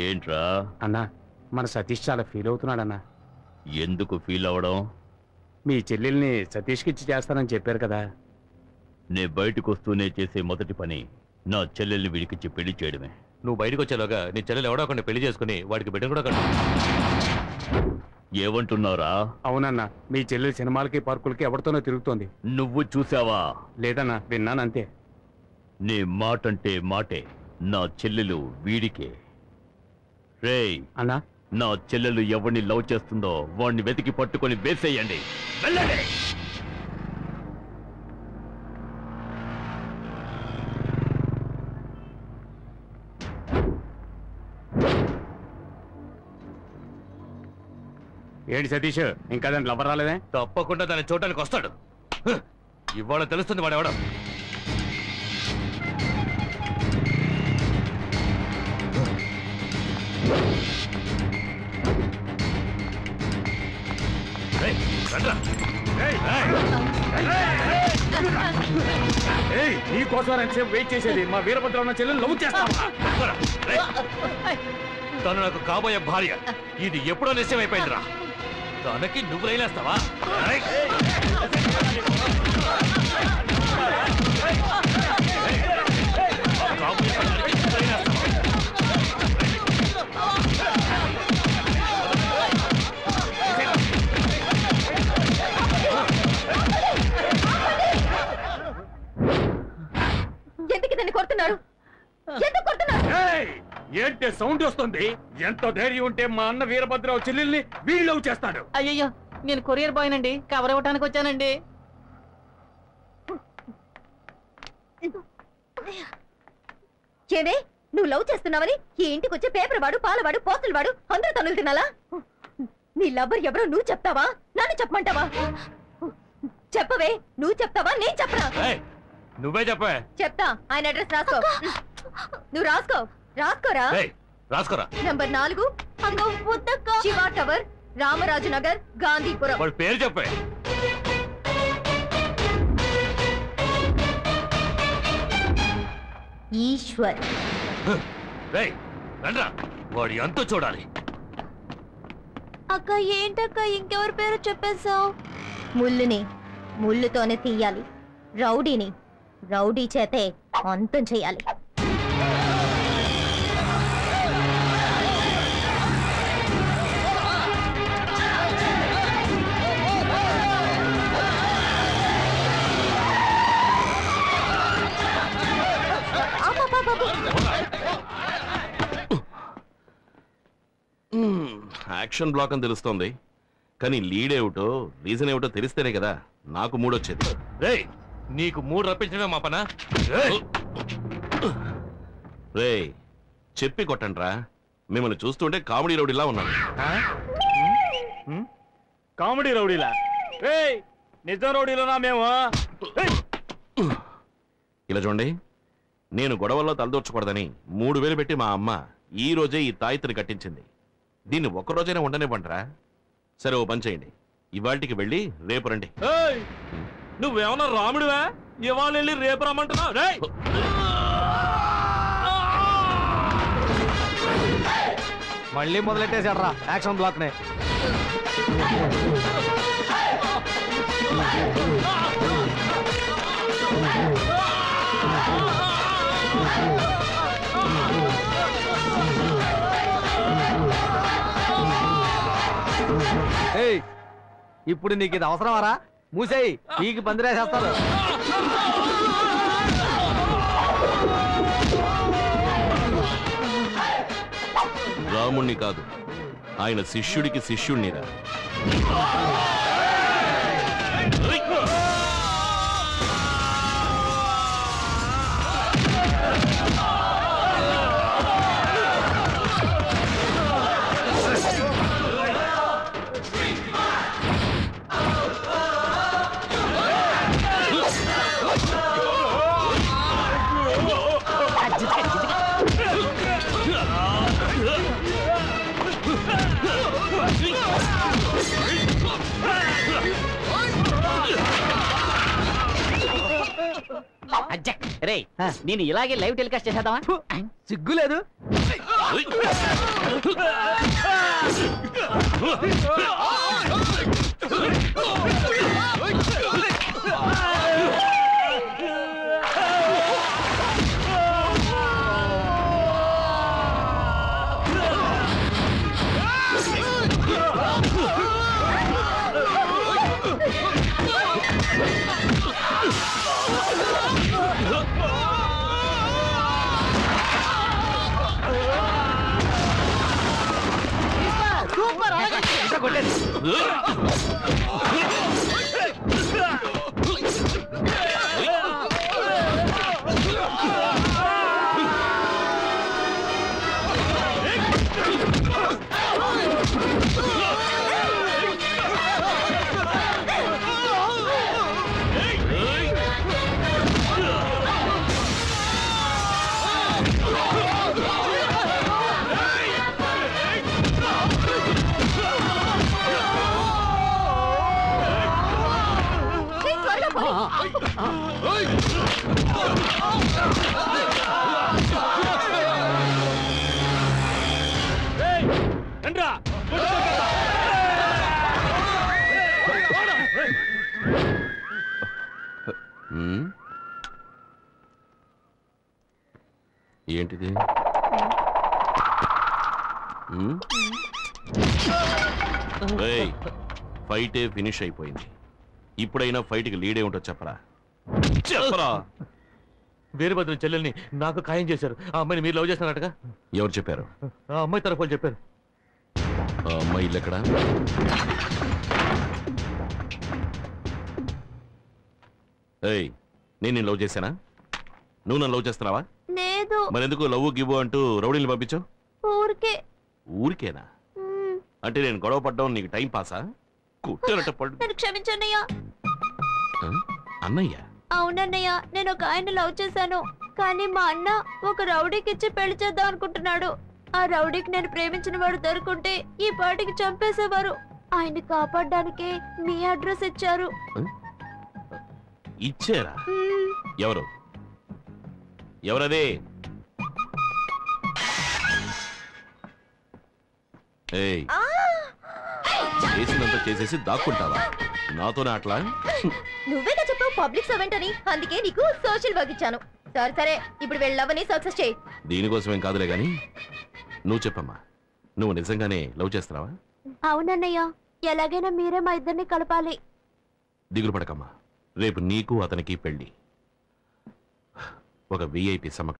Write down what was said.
ఏంట్రా? అన్నా మన సతీష్ చాలా ఫీల్ అవుతున్నాడన్నా. ఎందుకు ఫీల్ అవడం? మీ చెల్లెల్ని సతీష్కి ఇచ్చి చేస్తానని చెప్పారు కదా. నే బయటకు వస్తూనే చేసే మొదటి పని నా చెల్లెల్ని వీడికిచ్చి పెళ్ళి చేయడమే. నువ్వు బయటకు వచ్చేలోగా నీ చెల్లెలు ఎవడో ఒకరిని పెళ్ళి చేసుకుని వాడికి బిడ్డను కూడా కట్టు. ఏమంటున్నారా అవునన్నా మీ చెల్లెలు సినిమాలకి పార్కులకి ఎవరితోనో తిరుగుతోంది. నువ్వు చూసావా? లేదన్నా విన్నానంతే. నీ మాటంటే మాటే నా చెల్లెలు వీడికే. రేయ్ అన్నా? నా చెల్లెలు ఎవరిని లవ్ చేస్తుందో వాడిని వెతికి పట్టుకొని వేసేయండి. వెళ్ళండి. ఏంటి సతీష్? ఇంకా దాని లవర్ రాలేదే? తప్పకుండా దాన్ని చూడటానికి వస్తాడు! ఇవాళ తెలుస్తుంది వాడు నీ కోసం ఎంతసేపు వెయిట్ చేసేది. మా వీరభద్ర ఉన్న చెల్లెలు లవ్ చేస్తావా. తను నాకు కాబోయే భార్య. ఇది ఎప్పుడో నిశ్చయమైపోయిందిరా. తనకి నువ్వు రైలేస్తావా సౌండ్ వస్తుంది. ఎంత ధైర్యం ఉంటే మా అన్న వీరభద్రరావు చెల్లెల్ని వీళ్ళు లవ్ చేస్తాడు. అయ్యయ్యో నేను కొరియర్ బాయ్ నండి. కవర్ ఇవ్వడానికి వచ్చానండి. ఏమే నువ్వు లవ్ చేస్తున్నావని ఈ ఇంటికి వచ్చే పేపర్ వాడు పాలవాడు పోస్టులు వాడు అందరూ తనులు తినాలా? నీ లవ్వర్ ఎవరో నువ్వు చెప్తావా? నన్ను చెప్పమంటావా? చెప్పవే నువ్వు చెప్తావా? నేను చెప్పరా నువ్వే చెప్పే చెప్తా ఆయన అడ్రస్ రాసుకో. నువ్వు రాసుకో రాసుకోరా? రాసుకోరా. నంబర్ నాలుగు. శివా టవర్ రామరాజు నగర్ గాంధీపురం. వాడి పేరు చెప్పే. ఈశ్వర్. రేయ్ రండ్రా. వాడి అంతు చూడాలి. అక్క ఏంటక్క ఇంకెవరి పేరు చెప్పేశావు? ముల్లుని ముల్లుతోనే తీయాలి. రౌడీని రౌడీ చేతే అంతం చేయాలి. యాక్షన్ బ్లాక్ అని తెలుస్తోంది. కానీ లీడ్ ఏమిటో రీజన్ ఏమిటో తెలిస్తేనే కదా నాకు మూడొచ్చేది. రేయ్ నీకు మూడు రప్పించడమే మా పనా? రే చెప్పి కొట్టండ్రా. మిమ్మల్ని చూస్తుంటే కామెడీ రౌడీలా ఉన్నాను. కామెడీ రౌడీలా? ఏయ్ నిజం రౌడీలోనా మేము! ఇలా చూడండి నేను గొడవల్లో తలదూర్చకూడదని మూడు వేలు పెట్టి మా అమ్మ ఈ రోజే ఈ తాయిత్రి కట్టించింది. దీన్ని ఒక్క రోజైనా ఉండనివ్వండిరా. సరే ఓ పని చేయండి. ఇవాళకి వెళ్ళి రేపు రండి. ఏయ్, నువ్వేమన్నా రాముడివా? ఇవాళ వెళ్ళి రేపు రమ్మంటున్నావు? రేయ్! మళ్ళీ మొదలెట్టేశాడు రా యాక్షన్ బ్లాక్ నే ఏయ్ ఇప్పుడు నీకు ఇది అవసరమారా? మూసేయి నీకు పందిరేసేస్తారు రాముణ్ణి కాదు ఆయన శిష్యుడికి శిష్యుణ్ణిరా. రే నేను ఇలాగే లైవ్ టెలికాస్ట్ చేసేద్దామా? ఫు, సిగ్గులేదు Ugh! ఏంటిది? ఫైటే ఫినిష్ అయిపోయింది. ఇప్పుడైనా ఫైట్కి లీడే ఉంటో చెప్పరా? చెప్పరా? వీరభద్రం చెల్లెల్ని నాకు ఖాయం చేశారు. ఆ అమ్మాయిని మీరు లవ్ చేస్తున్నారటగా? ఎవరు చెప్పారు? ఆ అమ్మాయి తరఫు వాళ్ళు చెప్పారు. ఆ అమ్మాయి ఇల్లు ఎక్కడా? ఏయ్ నేను నేను లవ్ చేశానా? నువ్వు నన్ను లవ్ చేస్తున్నావా? లేదు. మరెందుకు లవ్ గివ్ అంటూ రౌడీని పంపించావు? ఊరికే. ఊరికేనా? అంటే నేను గొడవ పడ్డం నీకు టైం పాసా? కుట్టినట్టు పడు నన్ను క్షమించన్నయ్య? అన్నయ్య? అవునన్నయ్య నేను ఒక ఆయన లవ్ చేశాను. కానీ మా అన్న ఒక రౌడీకి ఇచ్చి పెళ్ళి చేద్దాం అనుకుంటున్నాడు. ఆ రౌడీకి నేను ప్రేమించిన వాడు దొరుకుంటే ఈ పాటికి చంపేసేవారు. ఆయన కాపాడడానికి మీ అడ్రస్ ఇచ్చారు. ఇచ్చారా. ఎవరు? ఎవరదే? ఏయ్! చేసినంత చేసేసి దాక్కుంటావా? నాతోనే అట్లా? నువ్వేగా చెప్పావు పబ్లిక్ సర్వెంట్ అని? అందుకే నీకు సోషల్ వర్క్ ఇచ్చాను. సరే సరే ఇప్పుడు వెళ్ళవని సక్సెస్ చేయి. దీనికోసమేం కాదులే గాని నువ్వు చెప్పమ్మా. నువ్వు నిజంగానే లవ్ చేస్తున్నావా? అవునన్నయ్య ఎలాగైనా మీరే మా ఇద్దరిని కలపాలి. దిగులు పడకమ్మా. రేపు నీకు అతనికి పెళ్ళి. ఒక విఐపి సమక్ష